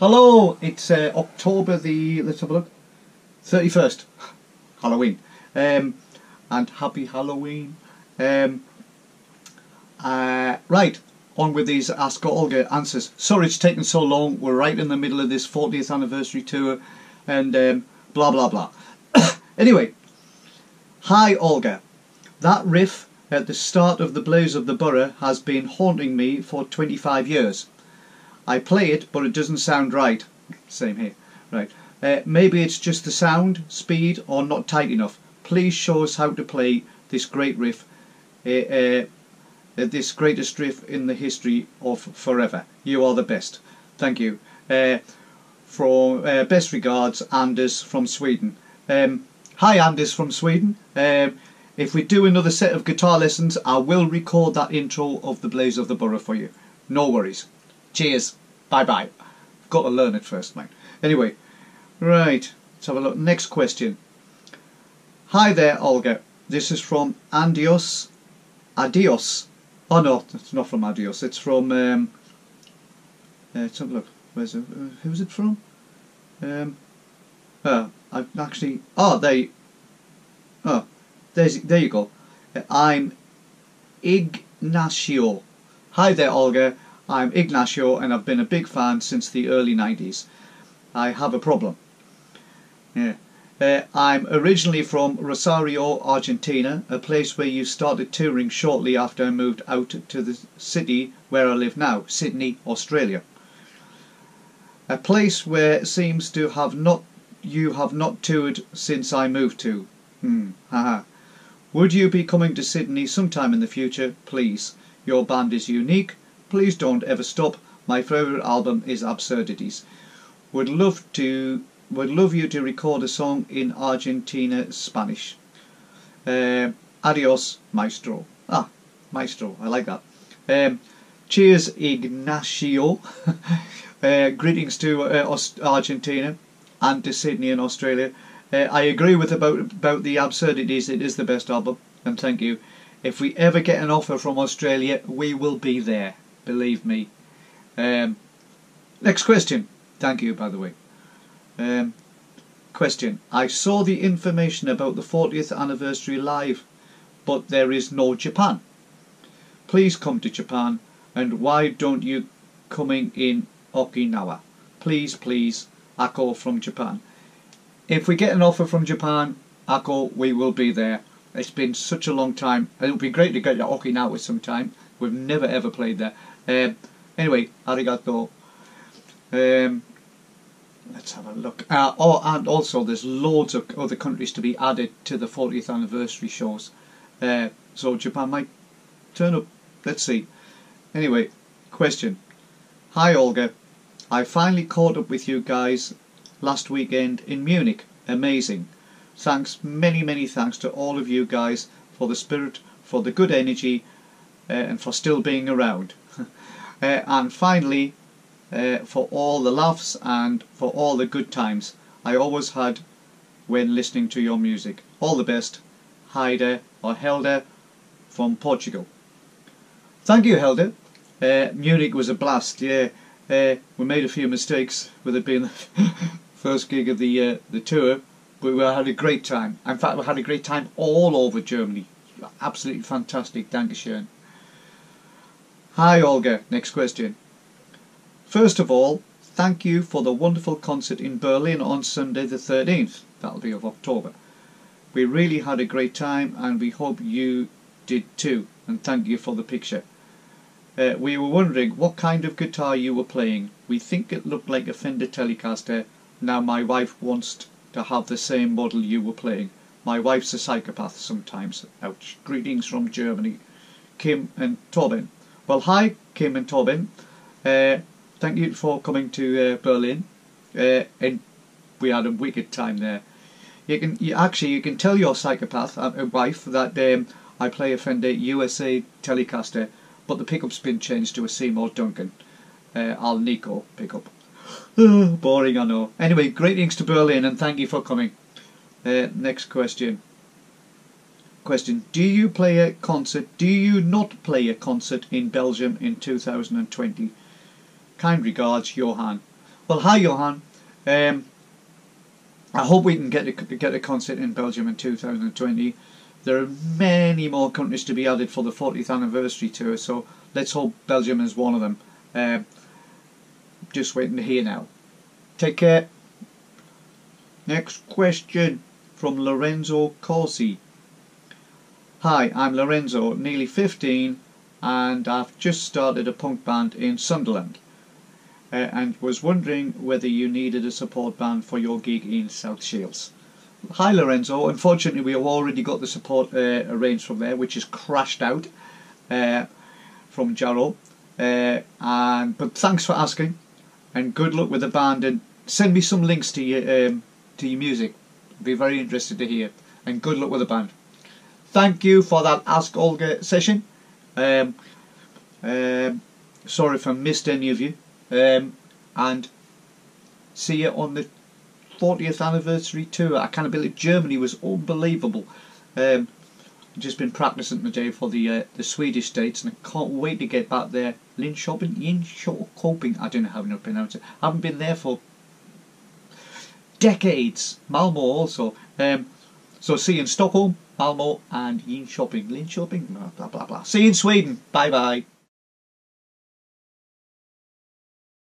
Hello, it's uh, October the, let's have a look, 31st, Halloween. Um, and happy Halloween. Um, uh, right, on with these Ask Olga answers. Sorry it's taken so long, we're right in the middle of this 40th anniversary tour and um, blah blah blah. anyway, hi Olga. That riff at the start of The Blues of the Borough has been haunting me for 25 years. I play it, but it doesn't sound right. Same here. Right. Uh, maybe it's just the sound, speed, or not tight enough. Please show us how to play this great riff, uh, uh, this greatest riff in the history of forever. You are the best. Thank you. Uh, from uh, best regards, Anders from Sweden. Um, hi, Anders from Sweden. Um, if we do another set of guitar lessons, I will record that intro of the Blaze of the Borough for you. No worries. Cheers. Bye bye. Got to learn it first, mate. Anyway, right. Let's have a look. Next question. Hi there, Olga. This is from Andios. Adios. Oh no, it's not from Adios. It's from. Um, uh, let's have a look. Where's it? Uh, who's it from? Um. Uh, I've actually. Oh, there. You, oh, there's. There you go. Uh, I'm Ignacio. Hi there, Olga. I'm Ignacio and I've been a big fan since the early 90s. I have a problem. Yeah. Uh, I'm originally from Rosario, Argentina, a place where you started touring shortly after I moved out to the city where I live now, Sydney, Australia. A place where seems to have not you have not toured since I moved to. Hmm. Would you be coming to Sydney sometime in the future, please? Your band is unique, Please don't ever stop. My favourite album is Absurd-Ditties. Would love to would love you to record a song in Argentina Spanish. Uh, adios, maestro. Ah, maestro. I like that. Um, cheers, Ignacio. uh, greetings to uh, Argentina and to Sydney in Australia. Uh, I agree with about about the Absurd-Ditties. It is the best album, and thank you. If we ever get an offer from Australia, we will be there believe me. Um, next question. Thank you, by the way. Um, question. I saw the information about the 40th anniversary live, but there is no Japan. Please come to Japan, and why don't you coming in Okinawa? Please, please, Ako from Japan. If we get an offer from Japan, Ako, we will be there. It's been such a long time. It would be great to get to Okinawa sometime. We've never ever played there. Um, anyway, arigato. Um, let's have a look. Uh, oh, and also there's loads of other countries to be added to the 40th anniversary shows. Uh, so Japan might turn up. Let's see. Anyway, question. Hi Olga. I finally caught up with you guys last weekend in Munich. Amazing. Thanks, many, many thanks to all of you guys for the spirit, for the good energy, uh, and for still being around. Uh, and finally, uh, for all the laughs and for all the good times I always had when listening to your music. All the best, Heide or Helder from Portugal. Thank you, Helder. Uh, Munich was a blast. Yeah, uh, we made a few mistakes with it being the first gig of the uh, the tour, but we had a great time. In fact, we had a great time all over Germany. Absolutely fantastic. Dankeschön. Hi Olga, next question. First of all, thank you for the wonderful concert in Berlin on Sunday the 13th, that'll be of October. We really had a great time and we hope you did too, and thank you for the picture. Uh, we were wondering what kind of guitar you were playing. We think it looked like a Fender Telecaster. Now my wife wants to have the same model you were playing. My wife's a psychopath sometimes. Ouch. Greetings from Germany. Kim and Tobin. Well, hi, Kim and Tobin. Uh, thank you for coming to uh, Berlin, uh, and we had a wicked time there. You can, you actually, you can tell your psychopath uh, wife that um, I play a Fender USA Telecaster, but the pickup's been changed to a Seymour Duncan uh, Alnico pickup. Boring, I know. Anyway, greetings to Berlin, and thank you for coming. Uh, next question. Question Do you play a concert? Do you not play a concert in Belgium in 2020? Kind regards, Johan. Well, hi Johan. Um, I hope we can get a, get a concert in Belgium in 2020. There are many more countries to be added for the 40th anniversary tour, so let's hope Belgium is one of them. Um, just waiting to hear now. Take care. Next question from Lorenzo Corsi. Hi, I'm Lorenzo, nearly 15, and I've just started a punk band in Sunderland uh, and was wondering whether you needed a support band for your gig in South Shields. Hi Lorenzo, unfortunately we have already got the support uh, arranged from there which is crashed out uh, from Jarrow uh, and but thanks for asking and good luck with the band and send me some links to your um, to your music. I'd be very interested to hear and good luck with the band. Thank you for that Ask Olga session. Um, um, sorry if I missed any of you. Um, and see you on the 40th anniversary tour. I can't believe Germany was unbelievable. Um, I've just been practicing today for the uh, the Swedish dates and I can't wait to get back there. Linköping, Linköping, I don't know how to pronounce it. I haven't been there for decades. Malmo also. Um, so see you in Stockholm, Malmo and Linköping. Shopping? blah blah blah. See you in Sweden. Bye bye.